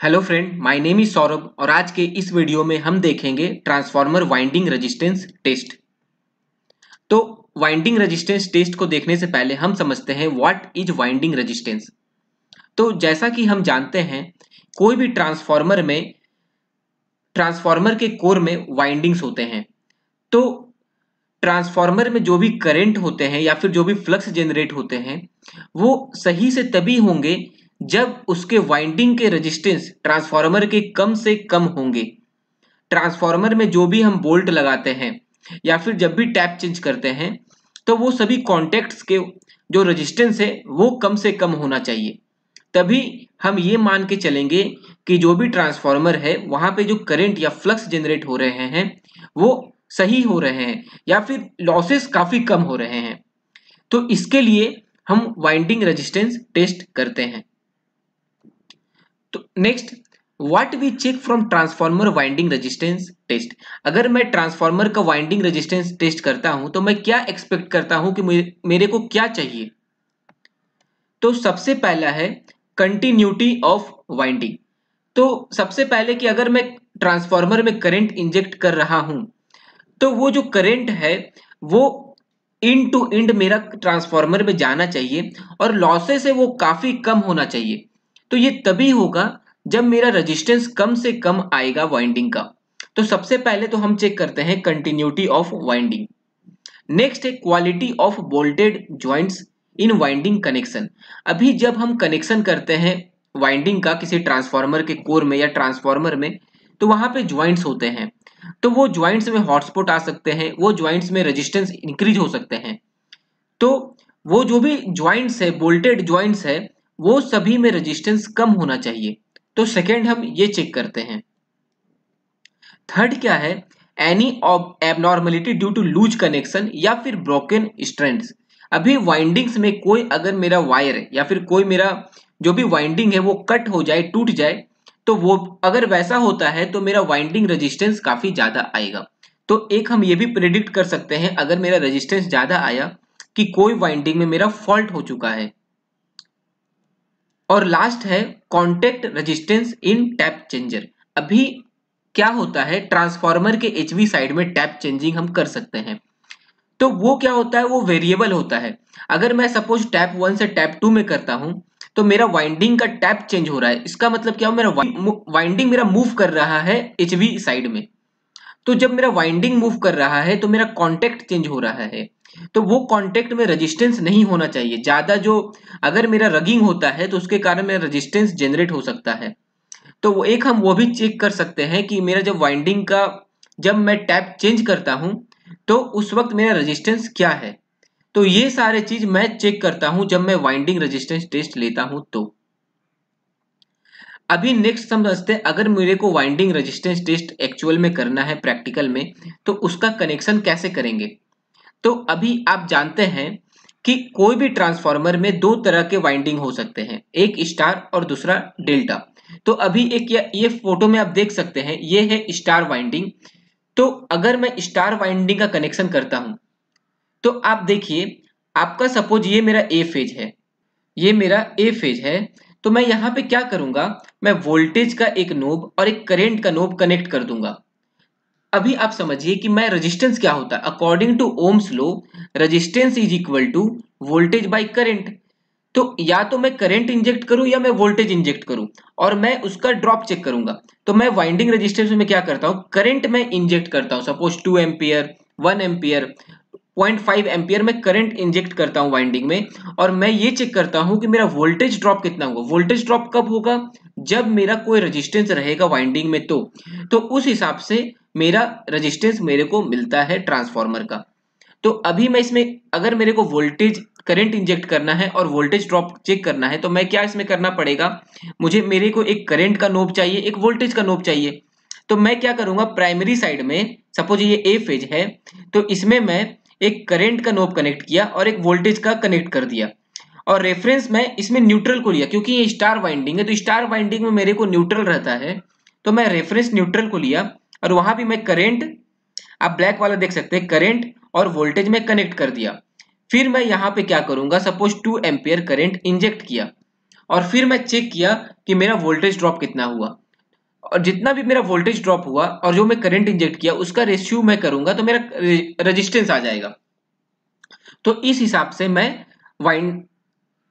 Hello friend my name is Saurabh और आज के इस वीडियो में हम देखेंगे ट्रांसफार्मर वाइंडिंग रेजिस्टेंस टेस्ट तो वाइंडिंग रेजिस्टेंस टेस्ट को देखने से पहले हम समझते हैं व्हाट इज़ वाइंडिंग रेजिस्टेंस तो जैसा कि हम जानते हैं, कोई भी ट्रांसफार्मर में ट्रांसफार्मर के कोर में वाइंडिंग्स होते हैं। तो ट्रांसफार्मर में जो भी करंट होते हैं या फिर जो भी फ्लक्स जनरेट होते हैं, वो सही से तभी होंगे जब उसके वाइंडिंग के रेजिस्टेंस ट्रांसफार्मर के कम से कम होंगे। ट्रांसफार्मर में जो भी हम बोल्ट लगाते हैं, या फिर जब भी टैप चेंज करते हैं तो वो सभी कॉन्टेक्ट्स के जो रेजिस्टेंस है, वो कम से कम होना चाहिए। तभी हम ये मान के चलेंगे कि जो भी ट्रांसफार्मर है, वहाँ पे जो करंट या फ्लक्स जनरेट हो रहे हैं, वो सही हो रहे हैं, या फिर लॉसेस काफ़ी कम हो रहे हैं। तो इसके लिए हम वाइंडिंग रेजिस्टेंस टेस्ट करते हैं। तो next what we check from transformer winding resistance test अगर मैं ट्रांसफार्मर का वाइंडिंग रेजिस्टेंस टेस्ट करता हूँ तो मैं क्या एक्सपेक्ट करता हूँ कि मेरे को क्या चाहिए? तो सबसे पहला है कंटिन्यूटी ऑफ़ वाइंडिंग तो सबसे पहले कि अगर मैं ट्रांसफार्मर में करंट इंजेक्ट कर रहा हूँ तो वो जो करंट है, वो इंड टू इंड मेरा ट्रांसफार्मर में जाना चाहिए और लॉसेस है वो काफ़ी कम होना चाहिए। तो ये तभी होगा जब मेरा रेजिस्टेंस कम से कम आएगा वाइंडिंग का। तो सबसे पहले तो हम चेक करते हैं कंटिन्यूटी ऑफ़ वाइंडिंग नेक्स्ट है quality of bolted joints in winding connection अभी जब हम कनेक्शन करते हैं वाइंडिंग का किसी ट्रांसफार्मर के कोर में या ट्रांसफार्मर में तो वहाँ पे ज्वाइंट्स होते हैं। तो वो ज्वाइंट्स में हॉटस्पॉट आ सकते हैं, वो ज्वाइंट्स में रेजिस्टेंस इंक्रीज हो सकते हैं। तो वो जो भी ज्वाइंट्स है बोल्टेड ज्वाइंट्स है वो सभी में रेजिस्टेंस कम होना चाहिए। तो सेकेंड हम ये चेक करते हैं। थर्ड क्या है? Any abnormality due to loose connection या फिर ब्रोकन स्ट्रेंथ अभी वाइंडिंग्स में कोई अगर मेरा वायर है या फिर कोई मेरा जो भी वाइंडिंग है वो कट हो जाए, टूट जाए तो वो अगर वैसा होता है तो मेरा वाइंडिंग रेजिस्टेंस काफ़ी ज़्यादा आएगा। तो एक हम ये भी प्रिडिक्ट कर सकते हैं, अगर मेरा रेजिस्टेंस ज़्यादा आया कि कोई वाइंडिंग में मेरा फॉल्ट हो चुका है और लास्ट है contact resistance in tap changer अभी क्या होता है? ट्रांसफार्मर के एचवी साइड में टैप चेंजिंग हम कर सकते हैं। तो वो क्या होता है? वो वेरिएबल होता है। अगर मैं सपोज़ टैप वन से टैप टू में करता हूँ तो मेरा वाइंडिंग का टैप चेंज हो रहा है। इसका मतलब क्या? हो मेरा वाइंडिंग मेरा मूव कर रहा है एचवी साइड में। तो जब मेरा वाइंडिंग मूव कर रहा है तो मेरा कॉन्टेक्ट चेंज हो रहा है। तो वो कॉन्टेक्ट में रेजिस्टेंस नहीं होना चाहिए। ज़्यादा जो अगर मेरा रगिंग होता है तो उसके कारण मेरा रेजिस्टेंस जनरेट हो सकता है। तो वो एक हम वो भी चेक कर सकते हैं कि मेरा जब वाइंडिंग का, जब मैं टैप चेंज करता हूँ तो उस वक्त मेरा रेजिस्टेंस क्या है? तो ये सारे चीज़ मैं चेक करता हूँ जब मैं वाइंडिंग रेजिस्टेंस टेस्ट लेता हूँ तो। अभी नेक्स्ट समझते हैं, अगर मेरे को वाइंडिंग रेजिस्टेंस टेस्ट एक्चुअल में करना है प्रैक्टिकल में तो उसका कनेक्शन कैसे करेंगे? तो अभी आप जानते हैं कि कोई भी ट्रांसफार्मर में दो तरह के वाइंडिंग हो सकते हैं, एक स्टार और दूसरा डेल्टा। तो अभी एक ये फ़ोटो में आप देख सकते हैं, ये है स्टार वाइंडिंग। तो अगर मैं स्टार वाइंडिंग का कनेक्शन करता हूँ तो आप देखिए, आपका सपोज़ ये मेरा ए फ़ेज़ है, ये मेरा ए फ़ेज़ है तो मैं यहाँ पे क्या करूँगा, मैं वोल्टेज का एक नोब और एक करेंट का नोब कनेक्ट कर दूँगा। अभी आप समझिए कि मैं रेजिस्टेंस क्या होता है? According to Ohm's law resistance is equal to voltage by current तो या तो मैं करंट इंजेक्ट करूँ या मैं वोल्टेज इंजेक्ट करूँ, और मैं उसका ड्रॉप चेक करूँगा। तो मैं वाइंडिंग रेजिस्टेंस में क्या करता हूँ? करंट मैं इंजेक्ट करता हूँ। Suppose two ampere one ampere point five ampere में करंट इंजेक्ट करता हूँ वाइंडिंग में, और मैं ये चेक करता हूँ कि मेरा वोल्टेज ड्रॉप कितना होगा। वोल्टेज ड्रॉप कब होगा? जब मेरा कोई रेजिस्टेंस रहेगा वाइंडिंग में तो। तो उस हिसाब से मेरा रेजिस्टेंस मेरे को मिलता है ट्रांसफार्मर का। तो अभी मैं इसमें, अगर मेरे को वोल्टेज, करंट इंजेक्ट करना है और वोल्टेज ड्रॉप चेक करना है तो मैं क्या इसमें करना पड़ेगा? मुझे, मेरे को एक करंट का नोब चाहिए, एक वोल्टेज का नोब चाहिए। तो मैं क्या करूँगा? प्राइमरी साइड में सपोज़ ये ए फ़ेज़ है तो इसमें मैं एक करंट का नोब कनेक्ट किया और एक वोल्टेज का कनेक्ट कर दिया। और रेफरेंस में इसमें न्यूट्रल को लिया, क्योंकि ये स्टार वाइंडिंग है तो स्टार वाइंडिंग में मेरे को न्यूट्रल रहता है तो मैं रेफरेंस न्यूट्रल को लिया और वहाँ भी मैं करेंट आप ब्लैक वाला देख सकते हैं करेंट और वोल्टेज में कनेक्ट कर दिया। फिर मैं यहाँ पे क्या करूँगा suppose two ampere current inject किया और फिर मैं चेक किया कि मेरा वोल्टेज ड्रॉप कितना हुआ। और जितना भी मेरा वोल्टेज ड्रॉप हुआ और जो मैं करंट इंजेक्ट किया, उसका रेशियो मैं करूँगा तो मेरा रेजिस्टेंस आ जाएगा। तो इस हिसाब से मैं वाइंड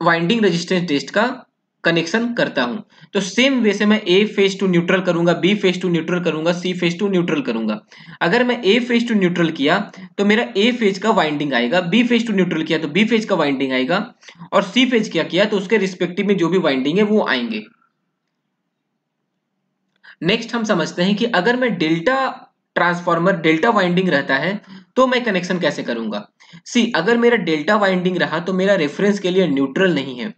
वाइंडिंग रेजिस्टेंस टेस्ट का कनेक्शन करता हूँ। तो सेम वे से मैं ए फ़ेज़ टू न्यूट्रल करूँगा बी फ़ेज़ टू न्यूट्रल करूँगा सी फ़ेज़ टू न्यूट्रल करूँगा। अगर मैं ए फ़ेज़ टू न्यूट्रल किया तो मेरा ए फ़ेज़ का वाइंडिंग आएगा बी फ़ेज़ टू न्यूट्रल किया तो बी फ़ेज़ का वाइंडिंग आएगा, और सी फ़ेज़ क्या किया तो उसके रिस्पेक्टिव में जो भी वाइंडिंग है, वो आएँगे। नेक्स्ट हम समझते हैं कि अगर मैं डेल्टा ट्रांसफॉर्मर, डेल्टा वाइंडिंग रहता है तो मैं कनेक्शन कैसे करूँगा? सी अगर मेरा डेल्टा वाइंडिंग रहा तो मेरा रेफरेंस के लिए न्यूट्रल नहीं है।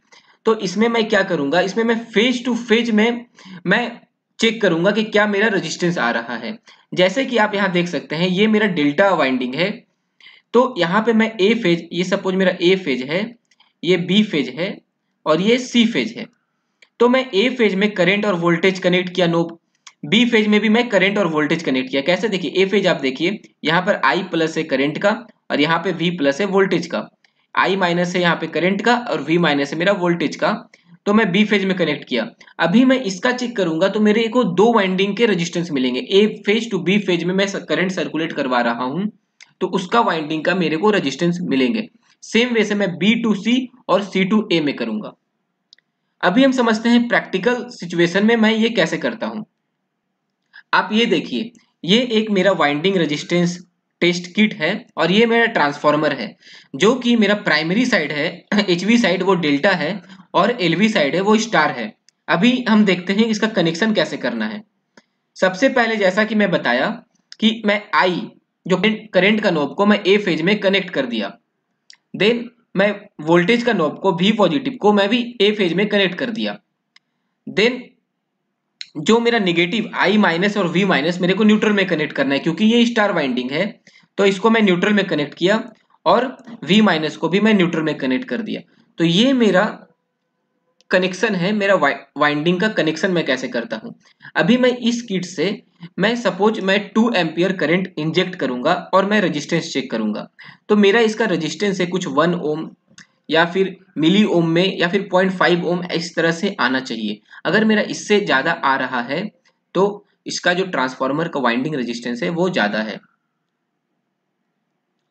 तो इसमें मैं क्या करूँगा? इसमें मैं फ़ेज़ टू फ़ेज़ में, मैं चेक करूँगा कि क्या मेरा रेजिस्टेंस आ रहा है। जैसे कि आप यहाँ देख सकते हैं, ये मेरा डेल्टा वाइंडिंग है। तो यहाँ पे मैं ए फ़ेज़ ये सपोज़ मेरा ए फ़ेज़ है, ये बी फ़ेज़ है, और ये सी फ़ेज़ है। तो मैं ए फ़ेज़ में करंट और वोल्टेज कनेक्ट किया नो बी फ़ेज़ में भी मैं करंट और वोल्टेज कनेक्ट किया। कैसे देखिए? ए फ़ेज़ आप देखिए, यहाँ पर आई प्लस है करंट का और यहाँ पे वी प्लस है वोल्टेज का। आई माइनस है यहाँ पे करंट का और वी माइनस है मेरा वोल्टेज का। तो मैं बी फ़ेज़ में कनेक्ट किया। अभी मैं इसका चेक करूँगा तो मेरे को दो वाइंडिंग के रेजिस्टेंस मिलेंगे। A phase to B phase में मैं करंट सर्कुलेट करवा रहा हूँ तो उसका वाइंडिंग का मेरे को रेजिस्टेंस मिलेंगे। सेम वे से मैं बी टू सी और सी टू ए में करूँगा। अभी हम समझते हैं प्रैक्टिकल सिचुएशन में मैं ये कैसे करता हूँ। आप ये देखिए, ये एक मेरा वाइंडिंग रेजिस्टेंस टेस्ट किट है और ये मेरा ट्रांसफॉर्मर है, जो कि मेरा प्राइमरी साइड है एचवी साइड वो डेल्टा है और एलवी साइड है वो स्टार है। अभी हम देखते हैं इसका कनेक्शन कैसे करना है। सबसे पहले जैसा कि मैं बताया कि मैं आई जो करंट का नोब को मैं ए फ़ेज़ में कनेक्ट कर दिया। देन मैं वोल्टेज का नोब को भी पॉजिटिव को मैं भी ए फ़ेज़ में कनेक्ट कर दिया। देन जो मेरा निगेटिव आई माइनस और वी माइनस मेरे को न्यूट्रल में कनेक्ट करना है, क्योंकि ये स्टार वाइंडिंग है तो इसको मैं न्यूट्रल में कनेक्ट किया और V माइनस को भी मैं न्यूट्रल में कनेक्ट कर दिया। तो ये मेरा कनेक्शन है, मेरा वाइंडिंग का कनेक्शन मैं कैसे करता हूँ? अभी मैं इस किट से, मैं सपोज़ मैं टू एम्पियर करंट इंजेक्ट करूँगा और मैं रेजिस्टेंस चेक करूँगा। तो मेरा इसका रेजिस्टेंस है कुछ वन ओम या फिर मिली ओम में या फिर पॉइंट फाइव ओम इस तरह से आना चाहिए। अगर मेरा इससे ज़्यादा आ रहा है तो इसका जो ट्रांसफॉर्मर का वाइंडिंग रेजिस्टेंस है, वो ज़्यादा है।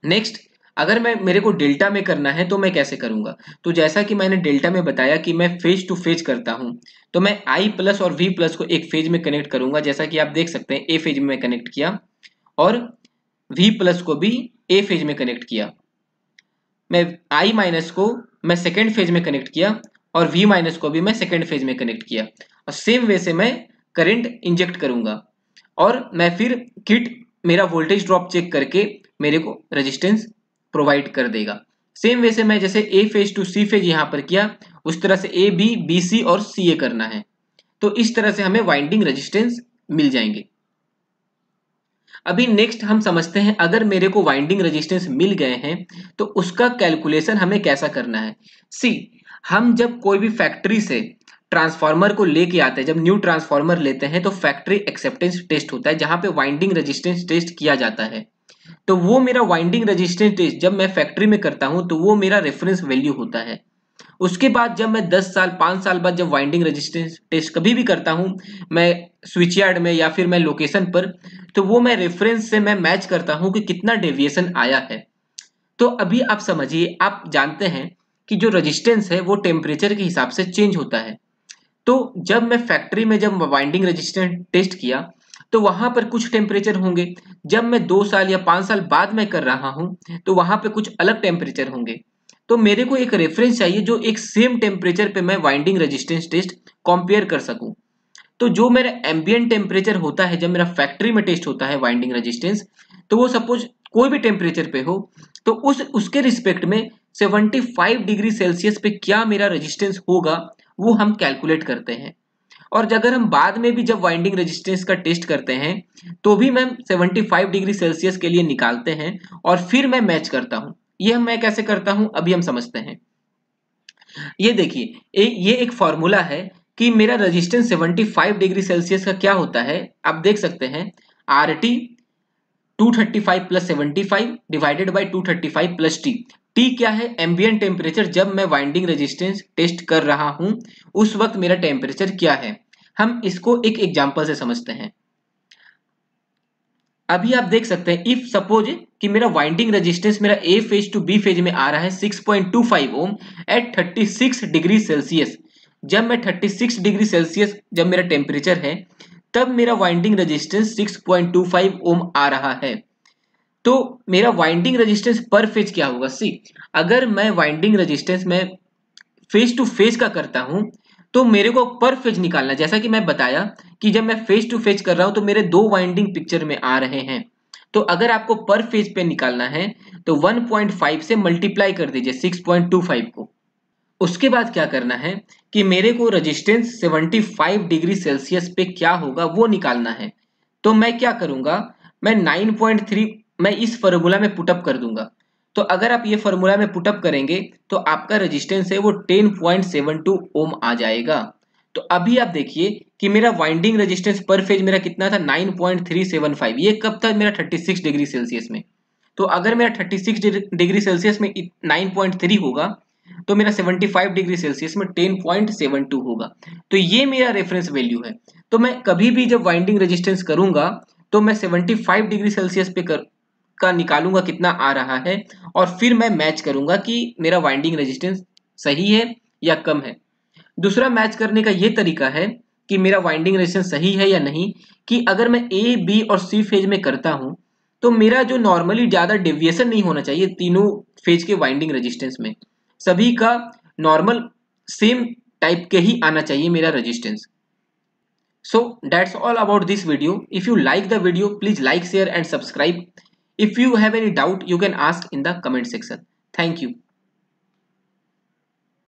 नेक्स्ट अगर मैं, मेरे को डेल्टा में करना है तो मैं कैसे करूँगा? तो जैसा कि मैंने डेल्टा में बताया कि मैं फ़ेज़ टू फ़ेज़ करता हूँ तो मैं आई प्लस और वी प्लस को एक फ़ेज़ में कनेक्ट करूँगा, जैसा कि आप देख सकते हैं ए फ़ेज़ में कनेक्ट किया और वी प्लस को भी ए फ़ेज़ में कनेक्ट किया। मैं आई माइनस को मैं सेकेंड फ़ेज़ में कनेक्ट किया और वी माइनस को भी मैं सेकेंड फ़ेज़ में कनेक्ट किया। और सेम वे से मैं करंट इंजेक्ट करूँगा। और मैं फिर किट मेरा वोल्टेज ड्रॉप चेक करके मेरे को रेजिस्टेंस प्रोवाइड कर देगा। सेम वे से मैं जैसे A phase to C phase यहाँ पर किया, उस तरह से ए बी बी सी और सी ए करना है। तो इस तरह से हमें वाइंडिंग रेजिस्टेंस मिल जाएँगे। अभी नेक्स्ट हम समझते हैं, अगर मेरे को वाइंडिंग रेजिस्टेंस मिल गए हैं तो उसका कैलकुलेशन हमें कैसा करना है? सी हम जब कोई भी फैक्ट्री से ट्रांसफार्मर को लेके आते हैं, जब न्यू ट्रांसफार्मर लेते हैं तो फैक्ट्री एक्सेप्टेंस टेस्ट होता है, जहाँ पे वाइंडिंग रेजिस्टेंस टेस्ट किया जाता है। तो वो मेरा वाइंडिंग रेजिस्टेंस टेस्ट जब मैं फैक्ट्री में करता हूँ तो वो मेरा रेफरेंस वैल्यू होता है। उसके बाद जब मैं 10 साल 5 साल बाद जब वाइंडिंग रेजिस्टेंस टेस्ट कभी भी करता हूँ, मैं स्विच यार्ड में या फिर मैं लोकेशन पर तो वो मैं रेफरेंस से मैं मैच करता हूँ कि कितना डेविएशन आया है। तो अभी आप समझिए, आप जानते हैं कि जो रजिस्टेंस है, वो टेम्परेचर के हिसाब से चेंज होता है। तो जब मैं फैक्ट्री में जब वाइंडिंग रेजिस्टेंस टेस्ट किया तो वहाँ पर कुछ टेम्परेचर होंगे। जब मैं दो साल या पाँच साल बाद में कर रहा हूँ तो वहाँ पर कुछ अलग टेम्परेचर होंगे। तो मेरे को एक रेफरेंस चाहिए जो एक सेम टेम्परेचर पे मैं वाइंडिंग रेजिस्टेंस टेस्ट कंपेयर कर सकूँ। तो जो मेरा एम्बियन टेम्परेचर होता है, जब मेरा फैक्ट्री में टेस्ट होता है वाइंडिंग रेजिस्टेंस तो वो सपोज़ कोई भी टेम्परेचर पे हो तो उस, उसके रिस्पेक्ट में 75 डिग्री सेल्सियस पे क्या मेरा रेजिस्टेंस होगा, वो हम कैलकुलेट करते हैं। और अगर हम बाद में भी जब वाइंडिंग रेजिस्टेंस का टेस्ट करते हैं तो भी मैम 75 डिग्री सेल्सियस के लिए निकालते हैं और फिर मैं मैच करता हूँ। ये मैं कैसे करता हूँ, अभी हम समझते हैं। ये देखिए ये एक फॉर्मूला है कि मेरा रेजिस्टेंस 75 डिग्री सेल्सियस का क्या होता है? आप देख सकते हैं R T two thirty five plus seventy five divided by two thirty five plus T T क्या है? एम्बियन टेम्परेचर जब मैं वाइंडिंग रेजिस्टेंस टेस्ट कर रहा हूँ, उस वक्त मेरा टेम्परेचर क्या है? हम इसको एक एग्ज़ाम्पल से समझते हैं। अभी आप देख सकते हैं इफ़ सपोज़ कि मेरा वाइंडिंग रेजिस्टेंस मेरा A phase to B phase में आ रहा है 6.25 ओम एट 36 डिग्री सेल्सियस जब मैं 36 डिग्री सेल्सियस जब मेरा टेम्परेचर है, तब मेरा वाइंडिंग रेजिस्टेंस 6.25 ओम आ रहा है। तो मेरा वाइंडिंग रेजिस्टेंस पर फ़ेज़ क्या होगा? सी अगर मैं वाइंडिंग रेजिस्टेंस में फ़ेज़ टू फ़ेज़ का करता हूँ तो मेरे को पर फ़ेज़ निकालना जैसा कि मैं बताया कि जब मैं फ़ेज़ टू फ़ेज़ कर रहा हूँ तो मेरे दो वाइंडिंग पिक्चर में आ रहे हैं। तो अगर आपको पर फ़ेज़ पे निकालना है तो 1.5 से मल्टीप्लाई कर दीजिए 6.25 को। उसके बाद क्या करना है कि मेरे को रेजिस्टेंस 75 डिग्री सेल्सियस पे क्या होगा, वो निकालना है। तो मैं क्या करूँगा, मैं 9.3 मैं इस फॉर्मूला में पुटअप कर दूँगा। तो अगर आप ये फॉर्मूला में पुटअप करेंगे तो आपका रेजिस्टेंस है वो 10.72 ओम आ जाएगा। तो अभी आप देखिए कि मेरा वाइंडिंग रेजिस्टेंस पर फ़ेज़ मेरा कितना था? 9.375 ये कब था? मेरा 36 डिग्री सेल्सियस में। तो अगर मेरा 36 डिग्री सेल्सियस में 9.3 होगा तो मेरा 75 डिग्री सेल्सियस में 10.72 होगा। तो ये मेरा रेफरेंस वैल्यू है। तो मैं कभी भी जब वाइंडिंग रेजिस्टेंस करूँगा तो मैं 75 डिग्री सेल्सियस पे कर का निकालूँगा कितना आ रहा है और फिर मैं मैच करूँगा कि मेरा वाइंडिंग रेजिस्टेंस सही है या कम है। दूसरा मैच करने का ये तरीका है कि मेरा वाइंडिंग रेजिस्टेंस सही है या नहीं, कि अगर मैं ए बी और सी फ़ेज़ में करता हूँ तो मेरा जो नॉर्मली ज़्यादा डेविएशन नहीं होना चाहिए तीनों फ़ेज़ के वाइंडिंग रेजिस्टेंस में। सभी का नॉर्मल सेम टाइप के ही आना चाहिए मेरा resistance so, that's all about this video. If you like the video, please like, share and subscribe. If you have any doubt you can ask in the comment section. Thank you